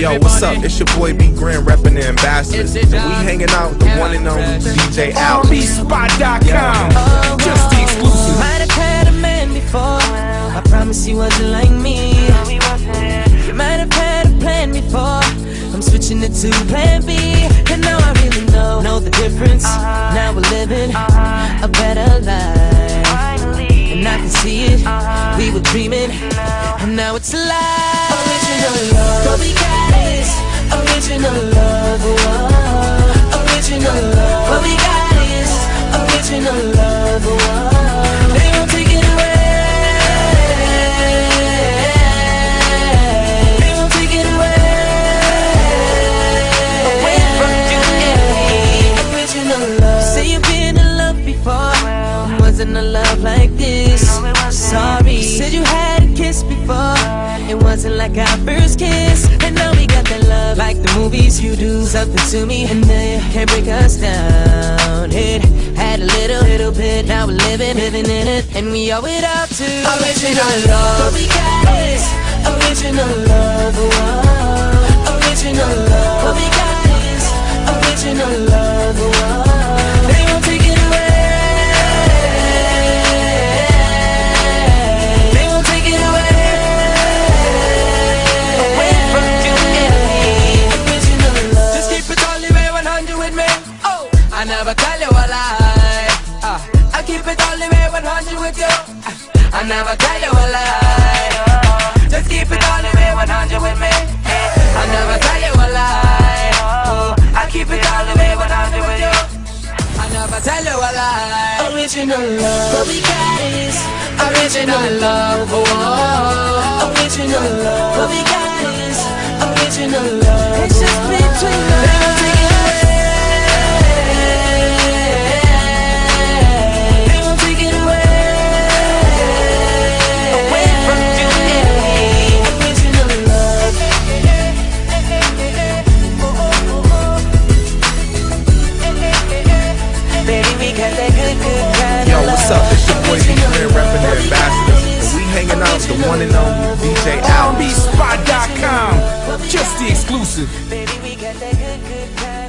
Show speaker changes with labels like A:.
A: Yo, what's up? It's your boy B Grand reppin' the ambassadors. And we hanging out with the one and only DJ Al.
B: RBSpot.com. Just the exclusive.
C: Might have had a man before. I promise he wasn't like me. You might have had a plan before. I'm switching it to plan B. And now I really know, know the difference. Now we're living a better life. And I can see it. We were dreaming. And now it's alive. Original love. What we got original love. Whoa. Original love. What we got original love. Whoa. They won't take it away. Wasn't a love like this. Sorry. Said you had kiss before. It wasn't like our first kiss. And now we got that love. Like the movies, you do something to me. And then can't break us down. It had a little, little bit. Now we're living, living in it. And we owe it all to original love. What we got is original love. Original love. What we got is original love.
B: I never tell you a lie. Uh, I keep it all the way 100 with you. Uh, I never tell you a lie. Just keep it all the way 100 with me. I never tell you a lie. Oh, I keep it all the way 100 with you. I never tell you a lie.
C: Original love. What we got is
B: Original love. Oh,
C: original love. What we got
A: Yo, what's up? It's your boy B Clear repping the ambassador, And we hanging out with the one and only DJ Al.
B: Just the exclusive. Baby, we got that good, good kind